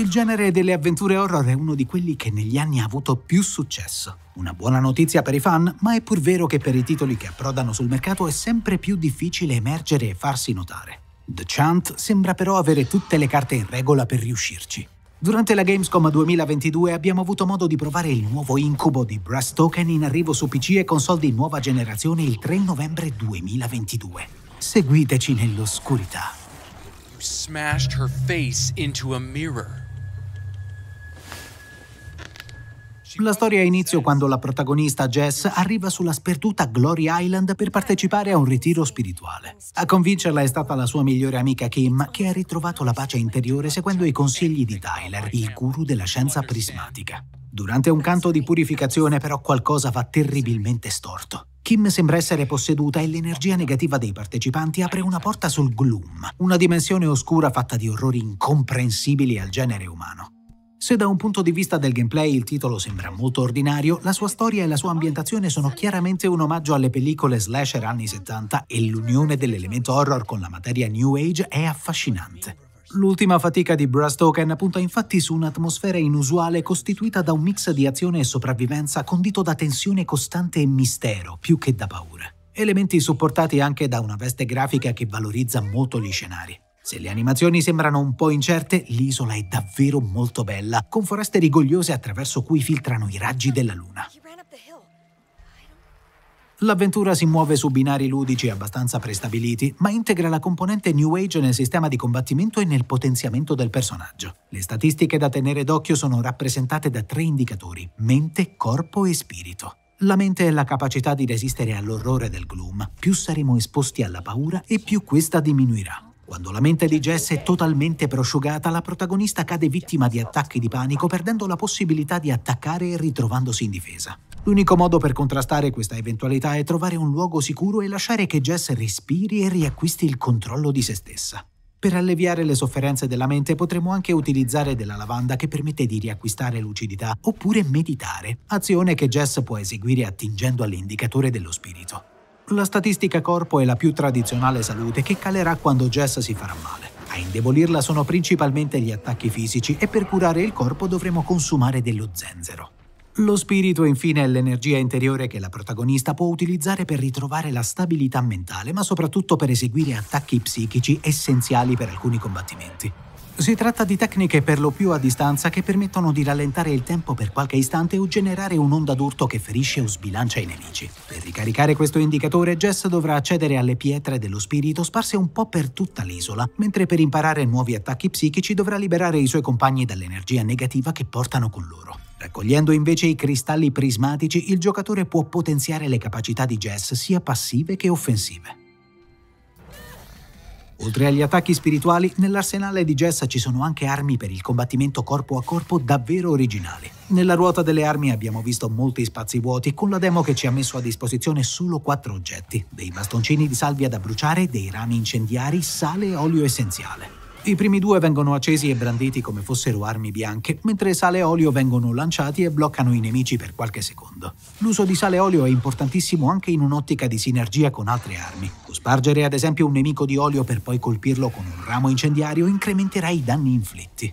Il genere delle avventure horror è uno di quelli che negli anni ha avuto più successo. Una buona notizia per i fan, ma è pur vero che per i titoli che approdano sul mercato è sempre più difficile emergere e farsi notare. The Chant sembra però avere tutte le carte in regola per riuscirci. Durante la Gamescom 2022 abbiamo avuto modo di provare il nuovo incubo di Brass Token in arrivo su PC e console di nuova generazione il 3 novembre 2022. Seguiteci nell'oscurità. Smashed her face into a mirror. La storia ha inizio quando la protagonista Jess arriva sulla sperduta Glory Island per partecipare a un ritiro spirituale. A convincerla è stata la sua migliore amica Kim, che ha ritrovato la pace interiore seguendo i consigli di Tyler, il guru della scienza prismatica. Durante un canto di purificazione però qualcosa va terribilmente storto. Kim sembra essere posseduta e l'energia negativa dei partecipanti apre una porta sul Gloom, una dimensione oscura fatta di orrori incomprensibili al genere umano. Se da un punto di vista del gameplay il titolo sembra molto ordinario, la sua storia e la sua ambientazione sono chiaramente un omaggio alle pellicole slasher anni 70 e l'unione dell'elemento horror con la materia New Age è affascinante. L'ultima fatica di Brass Token punta infatti su un'atmosfera inusuale costituita da un mix di azione e sopravvivenza condito da tensione costante e mistero, più che da paura. Elementi supportati anche da una veste grafica che valorizza molto gli scenari. Se le animazioni sembrano un po' incerte, l'isola è davvero molto bella, con foreste rigogliose attraverso cui filtrano i raggi della luna. L'avventura si muove su binari ludici abbastanza prestabiliti, ma integra la componente New Age nel sistema di combattimento e nel potenziamento del personaggio. Le statistiche da tenere d'occhio sono rappresentate da tre indicatori: mente, corpo e spirito. La mente è la capacità di resistere all'orrore del gloom. Più saremo esposti alla paura e più questa diminuirà. Quando la mente di Jess è totalmente prosciugata, la protagonista cade vittima di attacchi di panico, perdendo la possibilità di attaccare e ritrovandosi in difesa. L'unico modo per contrastare questa eventualità è trovare un luogo sicuro e lasciare che Jess respiri e riacquisti il controllo di se stessa. Per alleviare le sofferenze della mente potremo anche utilizzare della lavanda che permette di riacquistare lucidità, oppure meditare, azione che Jess può eseguire attingendo all'indicatore dello spirito. La statistica corpo è la più tradizionale salute che calerà quando Jess si farà male. A indebolirla sono principalmente gli attacchi fisici e per curare il corpo dovremo consumare dello zenzero. Lo spirito infine è l'energia interiore che la protagonista può utilizzare per ritrovare la stabilità mentale, ma soprattutto per eseguire attacchi psichici essenziali per alcuni combattimenti. Si tratta di tecniche per lo più a distanza che permettono di rallentare il tempo per qualche istante o generare un'onda d'urto che ferisce o sbilancia i nemici. Per ricaricare questo indicatore, Jess dovrà accedere alle pietre dello spirito sparse un po' per tutta l'isola, mentre per imparare nuovi attacchi psichici dovrà liberare i suoi compagni dall'energia negativa che portano con loro. Raccogliendo invece i cristalli prismatici, il giocatore può potenziare le capacità di Jess sia passive che offensive. Oltre agli attacchi spirituali, nell'arsenale di Jess ci sono anche armi per il combattimento corpo a corpo davvero originali. Nella ruota delle armi abbiamo visto molti spazi vuoti, con la demo che ci ha messo a disposizione solo quattro oggetti, dei bastoncini di salvia da bruciare, dei rami incendiari, sale e olio essenziale. I primi due vengono accesi e branditi come fossero armi bianche, mentre sale e olio vengono lanciati e bloccano i nemici per qualche secondo. L'uso di sale e olio è importantissimo anche in un'ottica di sinergia con altre armi. Spargere ad esempio un nemico di olio per poi colpirlo con un ramo incendiario incrementerà i danni inflitti.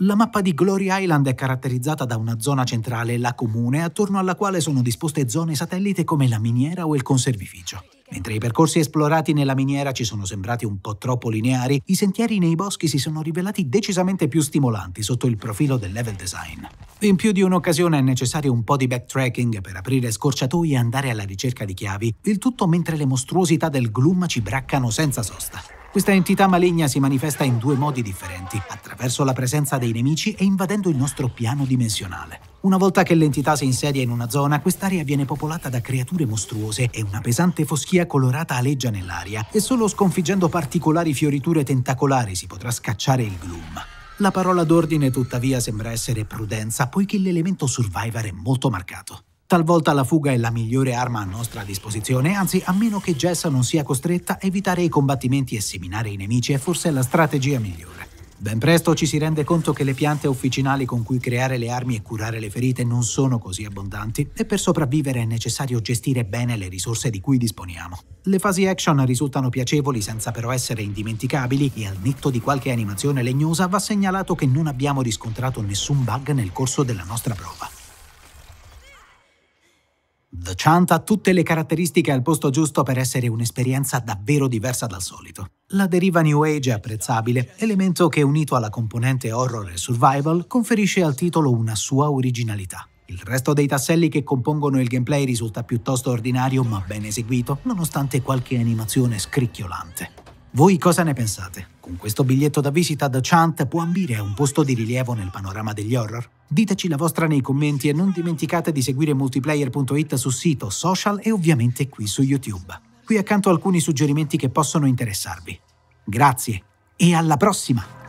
La mappa di Glory Island è caratterizzata da una zona centrale, la comune, attorno alla quale sono disposte zone satellite come la miniera o il conservificio. Mentre i percorsi esplorati nella miniera ci sono sembrati un po' troppo lineari, i sentieri nei boschi si sono rivelati decisamente più stimolanti sotto il profilo del level design. In più di un'occasione è necessario un po' di backtracking per aprire scorciatoie e andare alla ricerca di chiavi, il tutto mentre le mostruosità del gloom ci braccano senza sosta. Questa entità maligna si manifesta in due modi differenti, attraverso la presenza dei nemici e invadendo il nostro piano dimensionale. Una volta che l'entità si insedia in una zona, quest'area viene popolata da creature mostruose e una pesante foschia colorata aleggia nell'aria, e solo sconfiggendo particolari fioriture tentacolari si potrà scacciare il gloom. La parola d'ordine tuttavia sembra essere prudenza, poiché l'elemento survivor è molto marcato. Talvolta la fuga è la migliore arma a nostra disposizione, anzi, a meno che Jess non sia costretta, evitare i combattimenti e seminare i nemici è forse la strategia migliore. Ben presto ci si rende conto che le piante officinali con cui creare le armi e curare le ferite non sono così abbondanti e per sopravvivere è necessario gestire bene le risorse di cui disponiamo. Le fasi action risultano piacevoli senza però essere indimenticabili e al netto di qualche animazione legnosa va segnalato che non abbiamo riscontrato nessun bug nel corso della nostra prova. The Chant ha tutte le caratteristiche al posto giusto per essere un'esperienza davvero diversa dal solito. La deriva New Age è apprezzabile, elemento che unito alla componente horror e survival conferisce al titolo una sua originalità. Il resto dei tasselli che compongono il gameplay risulta piuttosto ordinario ma ben eseguito, nonostante qualche animazione scricchiolante. Voi cosa ne pensate? Con questo biglietto da visita The Chant può ambire a un posto di rilievo nel panorama degli horror? Diteci la vostra nei commenti e non dimenticate di seguire multiplayer.it su sito, social e ovviamente qui su YouTube. Qui accanto alcuni suggerimenti che possono interessarvi. Grazie e alla prossima!